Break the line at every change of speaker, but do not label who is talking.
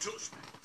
touch me.